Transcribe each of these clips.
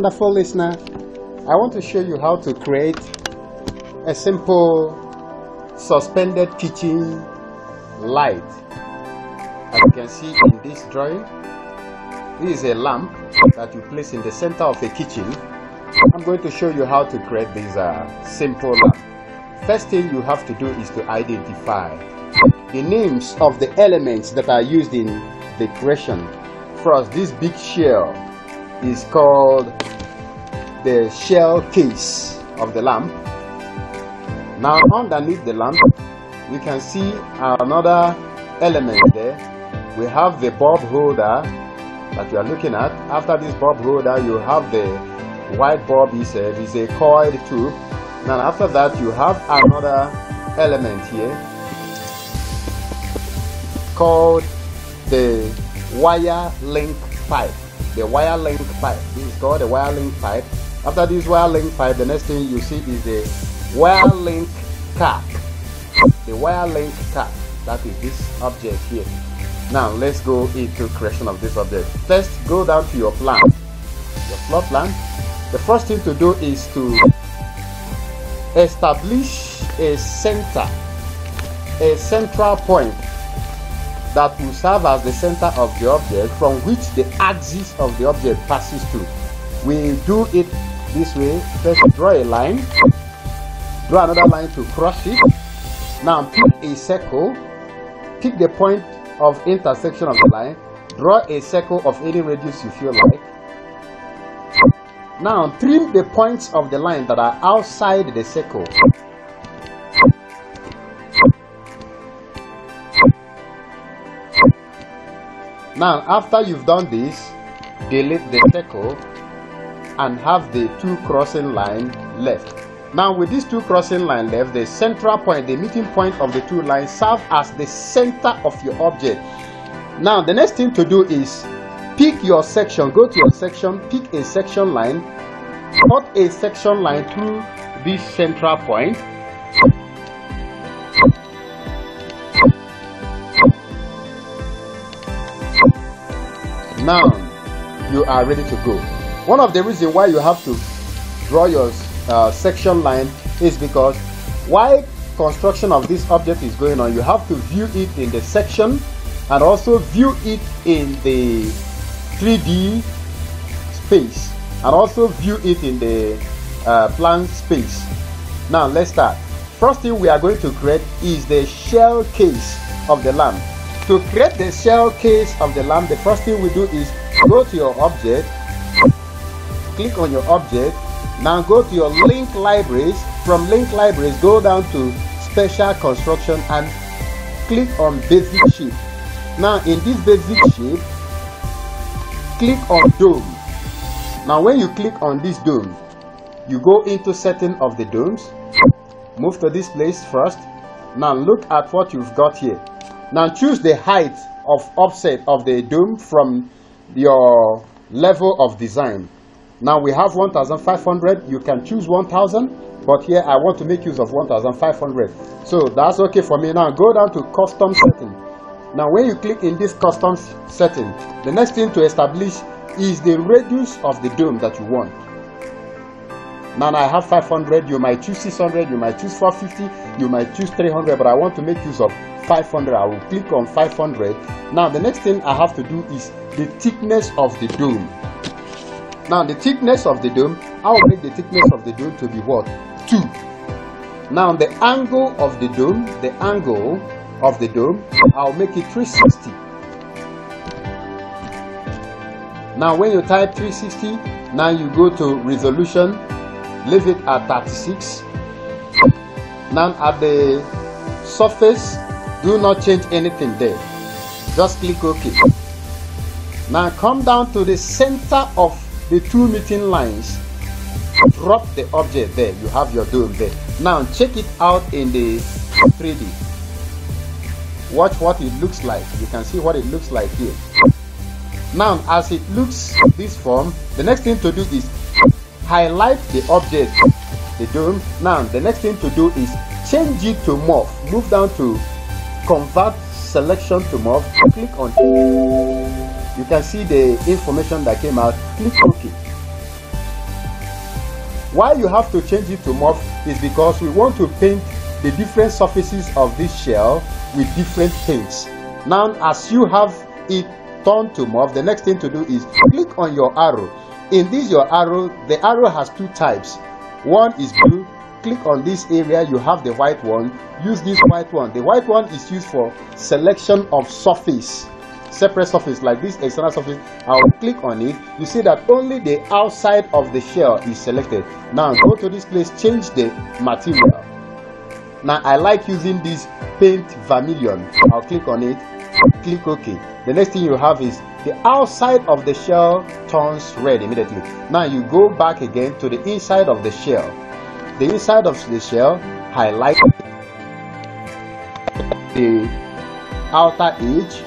Wonderful listener. I want to show you how to create a simple suspended kitchen light. As you can see in this drawing, this is a lamp that you place in the center of a kitchen. I'm going to show you how to create this uh, simple lamp. First thing you have to do is to identify the names of the elements that are used in the creation. First, this big shell is called the shell case of the lamp. Now underneath the lamp, we can see another element there. We have the bulb holder that you are looking at. After this bulb holder, you have the white bulb itself is a coiled tube. Now after that, you have another element here called the wire link pipe the wire link pipe. This is called the wire link pipe. After this wire link pipe the next thing you see is the wire link cap. The wire link cap. That is this object here. Now let's go into creation of this object. First go down to your plan. Your floor plan. The first thing to do is to establish a center a central point that will serve as the center of the object from which the axis of the object passes through. We do it this way. First draw a line, draw another line to cross it. Now pick a circle, pick the point of intersection of the line, draw a circle of any radius you feel like. Now trim the points of the line that are outside the circle. Now, after you've done this, delete the circle and have the two crossing line left. Now, with these two crossing line left, the central point, the meeting point of the two lines serve as the center of your object. Now, the next thing to do is pick your section, go to your section, pick a section line, cut a section line through this central point now you are ready to go. One of the reasons why you have to draw your uh, section line is because while construction of this object is going on you have to view it in the section and also view it in the 3d space and also view it in the uh, plan space. Now let's start. First thing we are going to create is the shell case of the lamp to create the shell case of the lamp the first thing we do is go to your object click on your object now go to your link libraries. From link libraries go down to special construction and click on basic shape now in this basic shape click on dome. Now when you click on this dome you go into setting of the domes. Move to this place first. Now look at what you've got here now choose the height of offset of the dome from your level of design. Now we have 1500, you can choose 1000, but here I want to make use of 1500. So that's okay for me. Now go down to custom setting. Now when you click in this custom setting, the next thing to establish is the radius of the dome that you want. Now I have 500, you might choose 600, you might choose 450, you might choose 300, but I want to make use of 500 I will click on 500 now the next thing I have to do is the thickness of the dome. Now the thickness of the dome I will make the thickness of the dome to be what? 2 now the angle of the dome the angle of the dome I'll make it 360 now when you type 360 now you go to resolution leave it at 36 now at the surface. Do not change anything there. Just click ok. Now come down to the center of the two meeting lines. Drop the object there. You have your dome there. Now check it out in the 3d watch what it looks like. You can see what it looks like here. Now as it looks this form the next thing to do is highlight the object the dome now the next thing to do is change it to morph move down to convert selection to morph click on you can see the information that came out. Click OK. Why you have to change it to morph is because we want to paint the different surfaces of this shell with different paints. Now, as you have it turned to morph, the next thing to do is click on your arrow. In this your arrow, the arrow has two types. One is blue. Click on this area, you have the white one. Use this white one. The white one is used for selection of surface. Separate surface like this external surface. I'll click on it. You see that only the outside of the shell is selected. Now go to this place. Change the material. Now i like using this paint vermilion. I'll click on it. Click ok. The next thing you have is the outside of the shell turns red immediately. Now you go back again to the inside of the shell. The inside of the shell highlight the outer edge.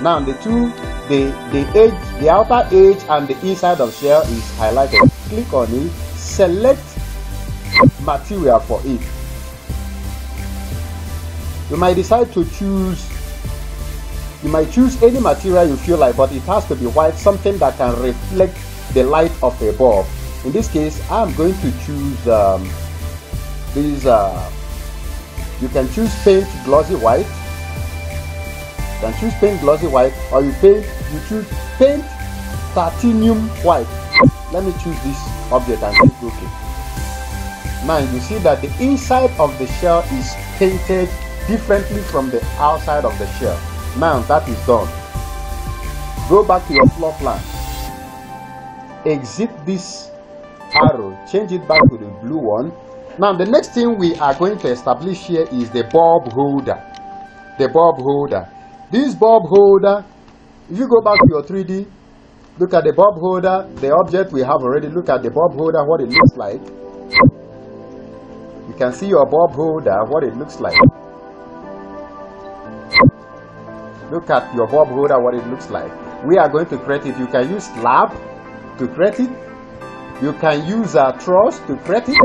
Now the two the the edge the outer edge and the inside of shell is highlighted. Click on it. Select material for it you might decide to choose you might choose any material you feel like but it has to be white something that can reflect the light of a bulb. In this case i'm going to choose um, these uh, you can choose paint glossy white. You can choose paint glossy white or you paint you choose paint titanium white. Let me choose this object and click ok now you see that the inside of the shell is painted differently from the outside of the shell now that is done. Go back to your floor plan. Exit this arrow. Change it back to the blue one. Now the next thing we are going to establish here is the bulb holder. The bulb holder. This bulb holder, if you go back to your 3D, look at the bulb holder, the object we have already, look at the bulb holder, what it looks like. You can see your bulb holder, what it looks like. Look at your bulb holder, what it looks like. We are going to create it. You can use slab to create it. You can use a truss to create it.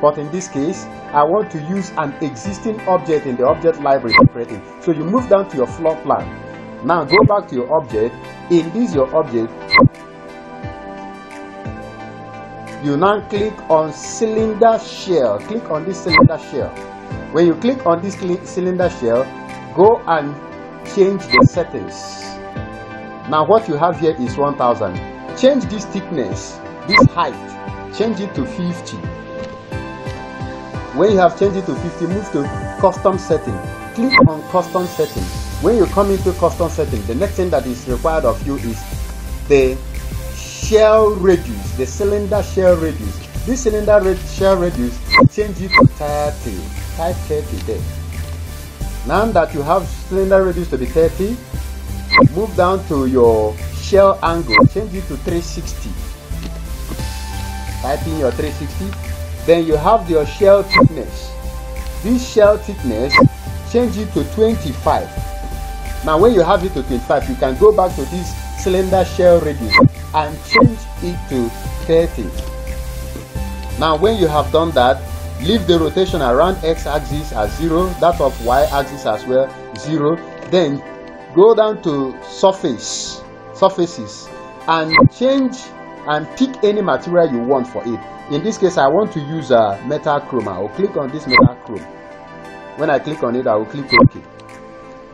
But in this case, I want to use an existing object in the object library to create it. So you move down to your floor plan. Now go back to your object. In this your object, you now click on cylinder shell. Click on this cylinder shell. When you click on this cylinder shell, go and change the settings. Now what you have here is 1000. Change this thickness, this height, change it to 50 when you have changed it to 50, move to custom setting. Click on custom setting. When you come into custom setting, the next thing that is required of you is the shell radius, the cylinder shell radius. This cylinder shell radius, change it to 30. Type 30 there. Now that you have cylinder radius to be 30, move down to your shell angle, change it to 360. Type in your 360 then you have your shell thickness. This shell thickness, change it to 25. Now when you have it to 25, you can go back to this cylinder shell radius and change it to 30. Now when you have done that, leave the rotation around x-axis as 0, that of y-axis as well 0. Then go down to surface, surfaces and change and pick any material you want for it. In this case i want to use a metal chrome i will click on this metal chrome when i click on it i will click ok.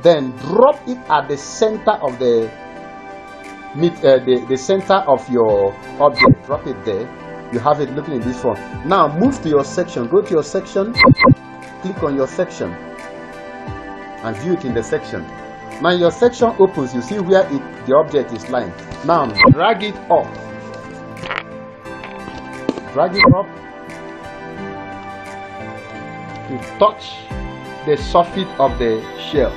Then drop it at the center of the uh, the, the center of your object. Drop it there you have it looking in this form now move to your section. Go to your section. Click on your section. And view it in the section. Now your section opens. You see where it the object is lying. Now drag it up. Drag it up. To touch the surface of the shell.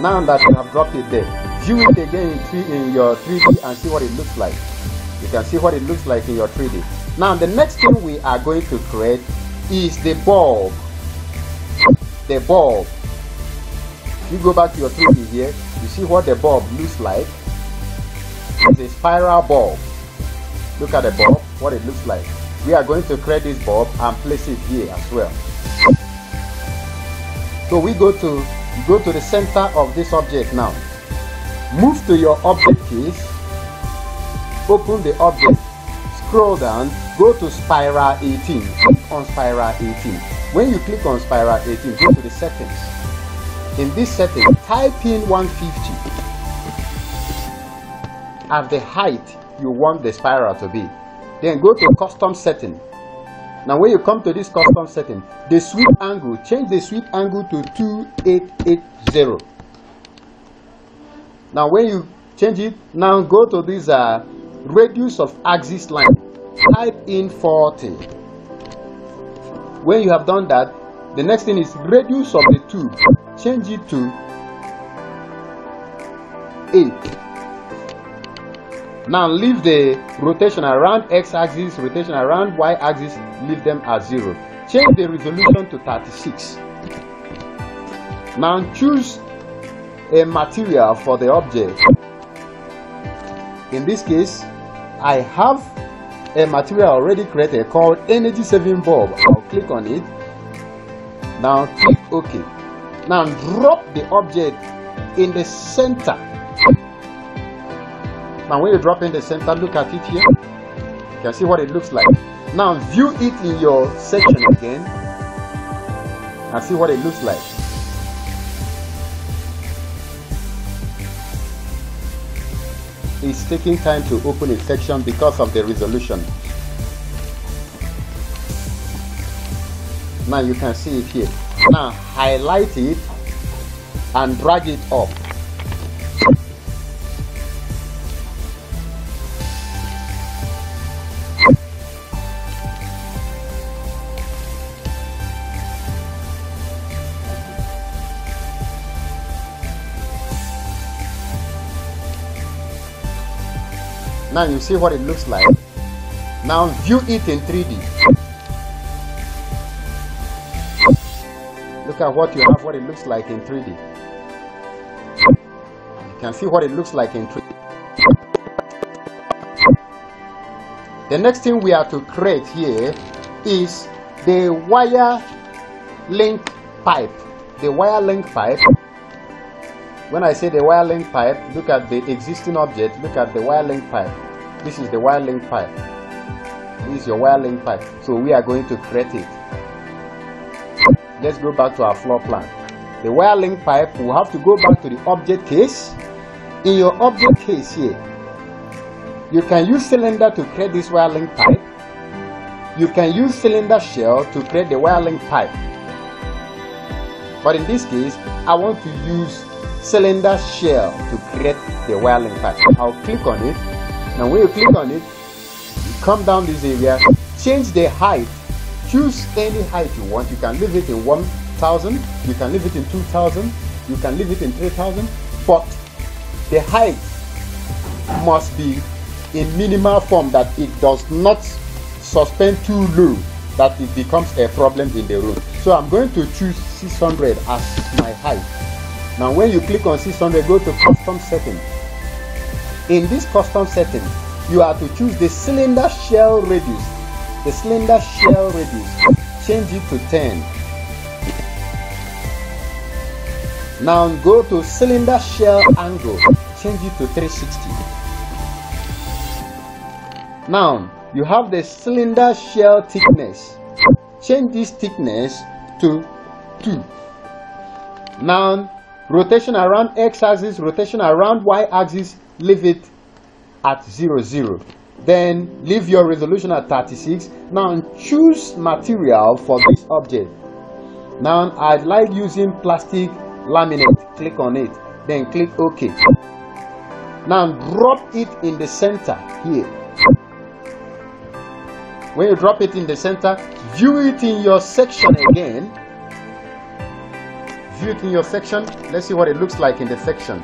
Now that you have dropped it there, view it again in, three, in your 3D and see what it looks like. You can see what it looks like in your 3D. Now the next thing we are going to create is the bulb. The bulb. You go back to your 3D here, you see what the bulb looks like It's a spiral bulb. Look at the bulb, what it looks like. We are going to create this bulb and place it here as well. So we go to go to the center of this object now. Move to your object keys. Open the object. Scroll down. Go to spiral 18. Click on spiral 18. When you click on spiral 18, go to the settings. In this setting, type in 150 at the height you want the spiral to be. Then go to custom setting. Now when you come to this custom setting, the sweep angle, change the sweep angle to 2880. Now when you change it, now go to this uh, radius of axis line. Type in 40. When you have done that, the next thing is radius of the tube. Change it to 8. Now leave the rotation around x-axis, rotation around y-axis, leave them at 0. Change the resolution to 36. Now choose a material for the object. In this case, I have a material already created called energy saving bulb. I'll click on it. Now click OK. Now drop the object in the center now when you drop in the center, look at it here. You can see what it looks like. Now view it in your section again and see what it looks like. It's taking time to open a section because of the resolution. Now you can see it here. Now highlight it and drag it up. Now you see what it looks like. Now view it in 3D. Look at what you have, what it looks like in 3D. You can see what it looks like in 3D. The next thing we have to create here is the wire link pipe. The wire link pipe when I say the wire link pipe, look at the existing object, look at the wire link pipe. This is the wire link pipe. This is your wire link pipe. So we are going to create it. Let's go back to our floor plan. The wire link pipe, will have to go back to the object case. In your object case here, you can use cylinder to create this wire link pipe. You can use cylinder shell to create the wire link pipe. But in this case, I want to use cylinder shell to create the wire link pipe. I'll click on it. Now when you click on it, you come down this area, change the height. Choose any height you want. You can leave it in 1000, you can leave it in 2000, you can leave it in 3000, but the height must be in minimal form that it does not suspend too low that it becomes a problem in the room. So I'm going to choose 600 as my height. Now when you click on 600, go to custom setting. In this custom setting, you are to choose the cylinder shell radius. The cylinder shell radius. Change it to 10. Now go to cylinder shell angle. Change it to 360. Now you have the cylinder shell thickness. Change this thickness to 2. Now rotation around x-axis, rotation around y-axis, leave it at 0, 0. Then leave your resolution at 36. Now choose material for this object. Now I'd like using plastic laminate. Click on it. Then click OK. Now drop it in the center here. When you drop it in the center, view it in your section again view it in your section. Let's see what it looks like in the section.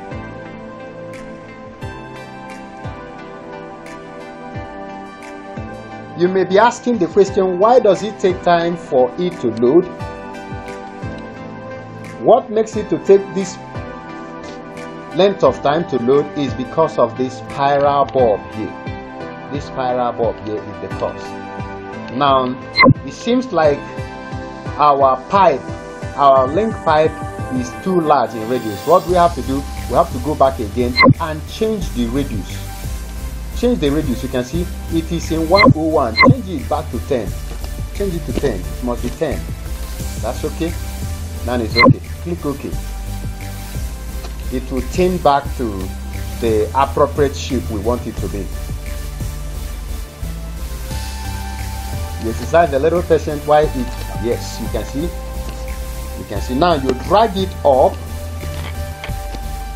You may be asking the question, why does it take time for it to load? What makes it to take this length of time to load is because of this spiral bulb here. This spiral bulb here is the cause. Now, it seems like our pipe our link pipe is too large in radius. What we have to do we have to go back again and change the radius. Change the radius. You can see it is in 101 change it back to 10 change it to 10 it must be 10 that's okay. Now it's okay. Click ok it will turn back to the appropriate shape we want it to be. You exercise a little patience why it yes you can see you can see. Now you drag it up.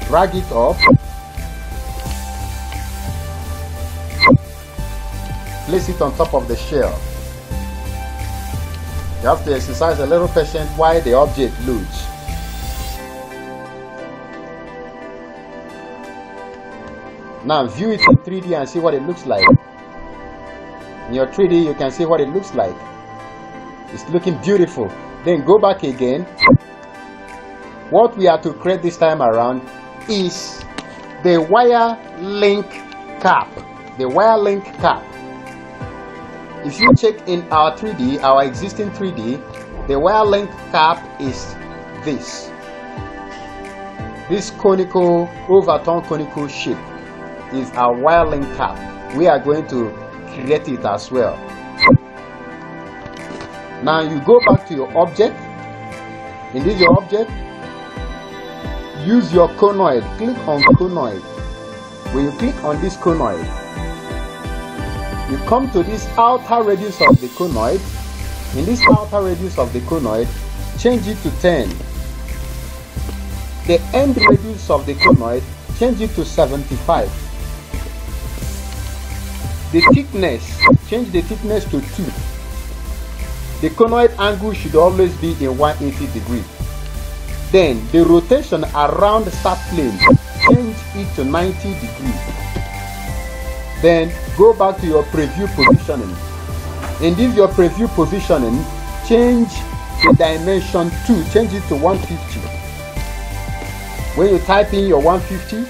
Drag it up. Place it on top of the shell. You have to exercise a little patience while the object loads now view it in 3d and see what it looks like. In your 3d you can see what it looks like. It's looking beautiful then go back again. What we are to create this time around is the wire link cap. The wire link cap. If you check in our 3d our existing 3d the wire link cap is this. This conical overturned conical shape is our wire link cap. We are going to create it as well now you go back to your object. In this your object use your conoid click on conoid when you click on this conoid you come to this outer radius of the conoid in this outer radius of the conoid change it to 10 the end radius of the conoid change it to 75 the thickness change the thickness to 2 the conoid angle should always be in 180 degree. Then the rotation around the start plane, change it to 90 degree. Then go back to your preview positioning. In this your preview positioning, change the dimension to, change it to 150. When you type in your 150,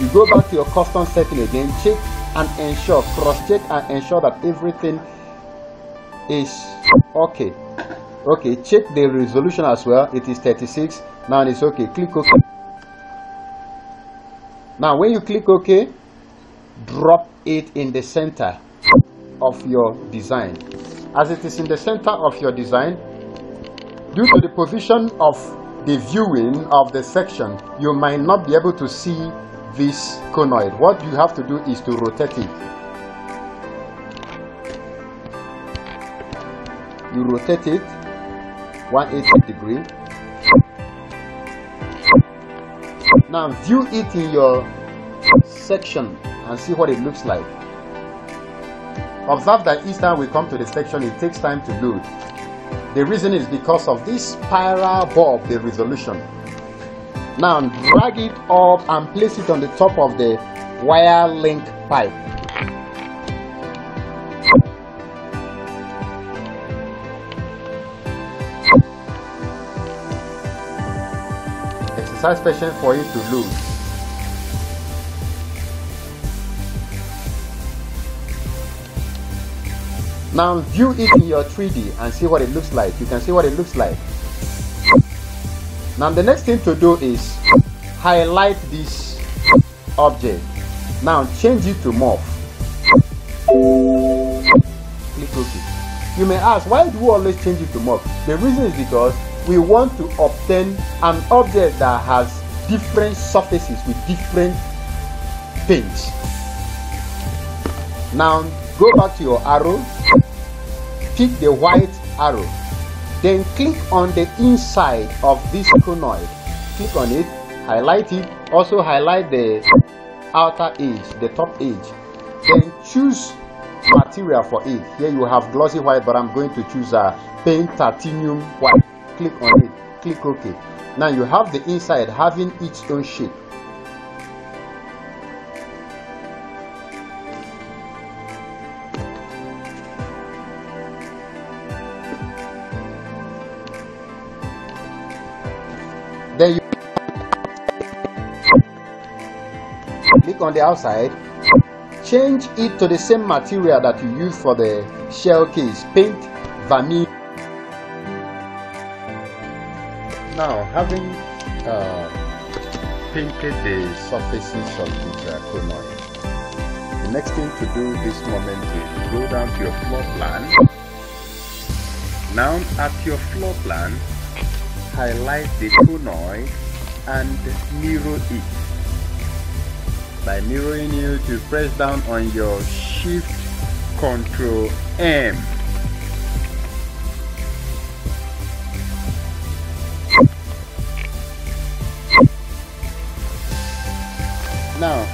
you go back to your custom setting again, check and ensure, cross check and ensure that everything is okay. Okay check the resolution as well. It is 36 now it's okay. Click ok now when you click ok drop it in the center of your design. As it is in the center of your design due to the position of the viewing of the section you might not be able to see this conoid what you have to do is to rotate it you rotate it 180 degree. Now view it in your section and see what it looks like. Observe that each time we come to the section it takes time to load. The reason is because of this spiral bulb the resolution. Now drag it up and place it on the top of the wire link pipe patience for you to load. Now view it in your 3D and see what it looks like. You can see what it looks like. Now the next thing to do is highlight this object. Now change it to morph. Click OK. You may ask, why do we always change it to morph? The reason is because we want to obtain an object that has different surfaces with different paints. Now go back to your arrow, pick the white arrow, then click on the inside of this conoid. Click on it, highlight it, also highlight the outer edge, the top edge. Then choose material for it. Here you have glossy white, but I'm going to choose uh, a paint titanium white click on it. Click ok. Now you have the inside having its own shape. Then you click on the outside. Change it to the same material that you use for the shell case paint vermilion Now, having uh, painted the surfaces of this uh, conoid, the next thing to do this moment is go down to your floor plan. Now, at your floor plan, highlight the conoid and mirror it. By mirroring you to press down on your shift control M.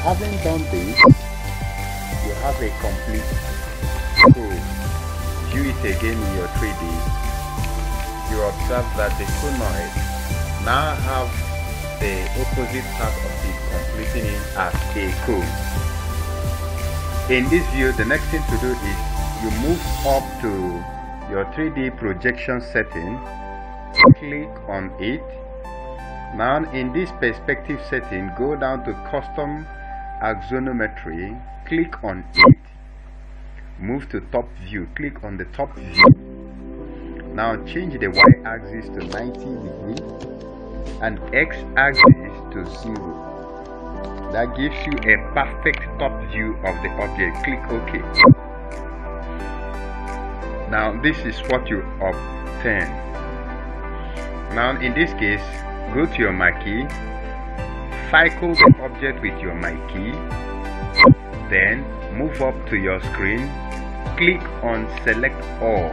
having done this, you have a complete code. View it again in your 3D. You observe that the conoid now have the opposite part of it completing it as a cone. In this view, the next thing to do is you move up to your 3D projection setting, click on it. Now in this perspective setting, go down to custom axonometry, click on it, move to top view, click on the top view. Now change the y-axis to 90 degree and x-axis to 0. That gives you a perfect top view of the object. Click OK. Now this is what you obtain. Now in this case, go to your marquee, cycle the object with your marquee, then move up to your screen, click on select all.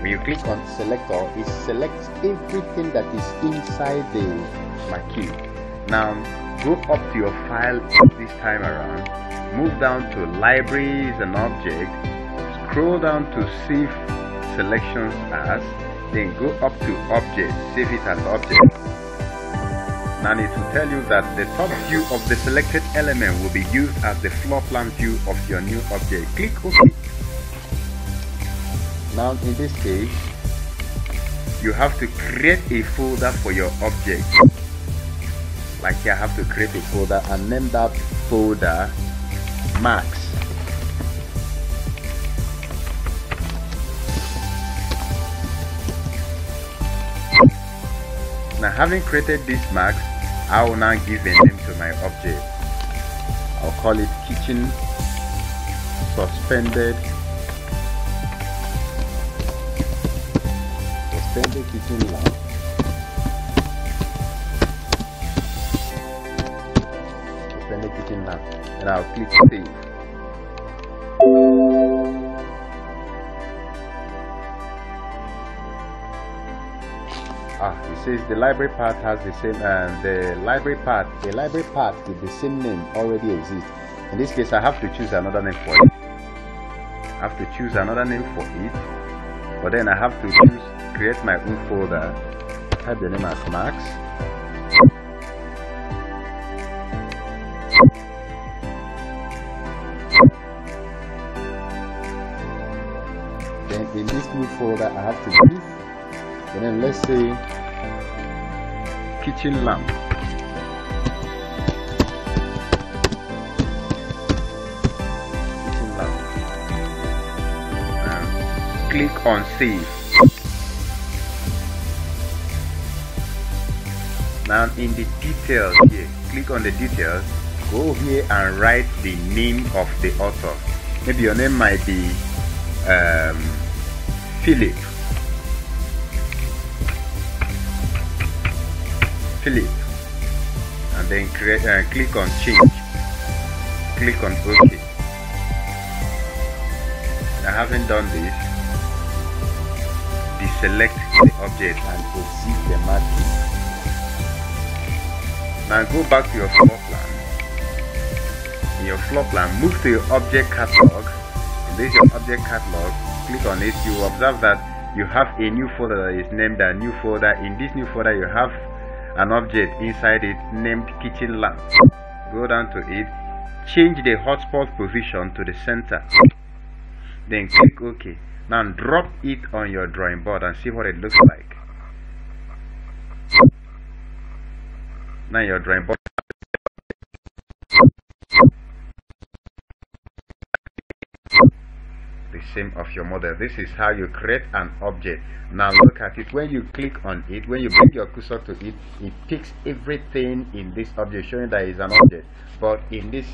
When you click on Select All, it selects everything that is inside the marquee now go up to your file this time around move down to libraries and object scroll down to save selections as then go up to object save it as object now it will tell you that the top view of the selected element will be used as the floor plan view of your new object click ok now in this case, you have to create a folder for your object. Like here, I have to create a folder and name that folder Max. Now having created this Max, I will now give a name to my object. I'll call it kitchen suspended suspended kitchen lamp. Suspended kitchen lamp. And I'll click save. Says the library path has the same and uh, the library path, the library path with the same name already exists. In this case, I have to choose another name for it. I have to choose another name for it, but then I have to choose create my own folder. Type the name as Max. Then in this new folder, I have to give, and then let's say kitchen lamp. Kitchen lamp. And click on save. Now in the details here, click on the details, go here and write the name of the author. Maybe your name might be um, Philip. Philip. And then create, uh, click on change. Click on OK. haven't done this, deselect the object and exit the marquee. Now go back to your floor plan. In your floor plan, move to your object catalog. And this is your object catalog. Click on it. You observe that you have a new folder that is named a new folder. In this new folder, you have an object inside it named kitchen lamp. Go down to it. Change the hotspot position to the center. Then click OK. Now drop it on your drawing board and see what it looks like. Now your drawing board the same of your model this is how you create an object. Now look at it. When you click on it when you bring your cursor to it it picks everything in this object showing that is an object. But in this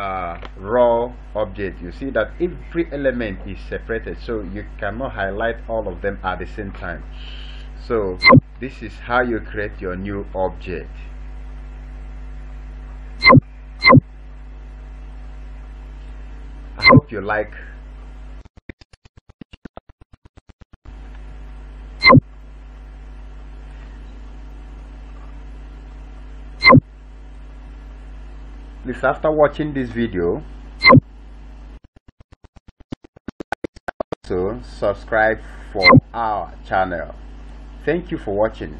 uh, raw object you see that every element is separated. So you cannot highlight all of them at the same time. So this is how you create your new object. I hope you like please after watching this video so subscribe for our channel. Thank you for watching